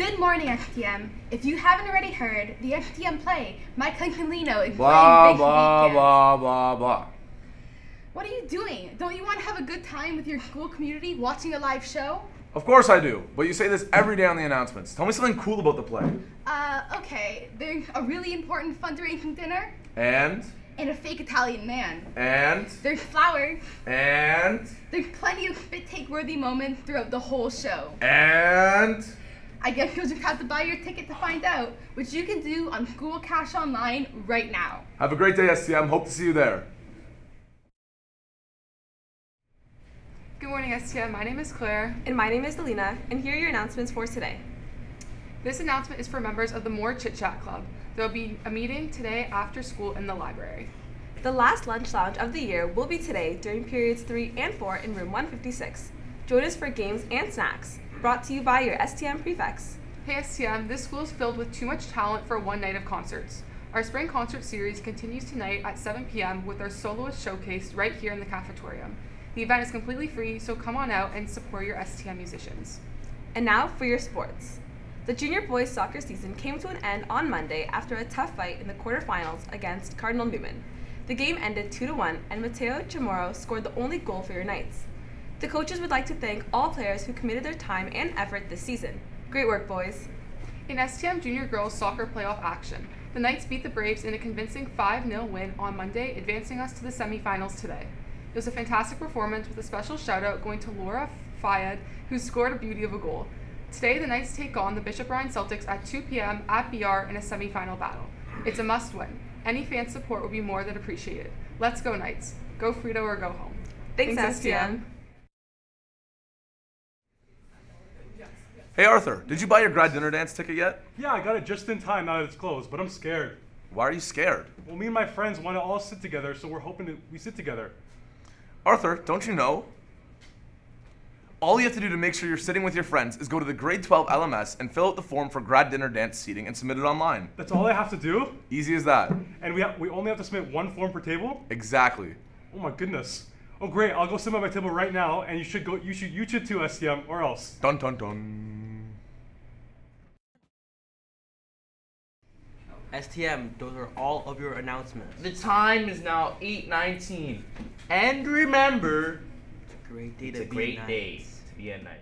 Good morning, STM. If you haven't already heard, the STM play, Mike Hunkalino is Blah, playing Big blah, Weekend. blah, blah, blah. What are you doing? Don't you want to have a good time with your school community watching a live show? Of course I do, but you say this every day on the announcements. Tell me something cool about the play. Uh, okay. There's a really important fundraising dinner And, and a fake Italian man. and, There's flowers. and, There's plenty of spit take worthy moments throughout the whole show. and. I guess you'll just have to buy your ticket to find out, which you can do on School Cash Online right now. Have a great day, STM. Hope to see you there. Good morning, STM. My name is Claire. And my name is Delina, and here are your announcements for today. This announcement is for members of the More Chit Chat Club. There will be a meeting today after school in the library. The last lunch lounge of the year will be today during periods 3 and 4 in room 156. Join us for games and snacks, brought to you by your STM prefects. Hey, STM, this school is filled with too much talent for one night of concerts. Our spring concert series continues tonight at 7 p.m. with our soloist showcase right here in the cafetorium. The event is completely free, so come on out and support your STM musicians. And now for your sports. The junior boys soccer season came to an end on Monday after a tough fight in the quarterfinals against Cardinal Newman. The game ended 2 1, and Mateo Chamorro scored the only goal for your Knights. The coaches would like to thank all players who committed their time and effort this season. Great work, boys. In STM Junior Girls Soccer Playoff action, the Knights beat the Braves in a convincing 5 0 win on Monday, advancing us to the semifinals today. It was a fantastic performance with a special shout out going to Laura Fayed, who scored a beauty of a goal. Today, the Knights take on the Bishop Ryan Celtics at 2 p.m. at BR in a semifinal battle. It's a must win. Any fan support would be more than appreciated. Let's go, Knights. Go Frito or go home. Thanks, Thanks, STM. Hey, Arthur, did you buy your grad dinner dance ticket yet? Yeah, I got it just in time now that it's closed, but I'm scared. Why are you scared? Well, me and my friends want to all sit together, so we're hoping that we sit together. Arthur, don't you know? All you have to do to make sure you're sitting with your friends is go to the grade 12 LMS and fill out the form for grad dinner dance seating and submit it online. That's all I have to do? Easy as that. And we, ha- we only have to submit one form per table? Exactly. Oh my goodness. Oh great, I'll go sit at my table right now, and you should go. You should you should too, STM, or else. Dun dun dun. STM, those are all of your announcements. The time is now 8:19, and remember, Great day it's to a be great nice. day to be a knight.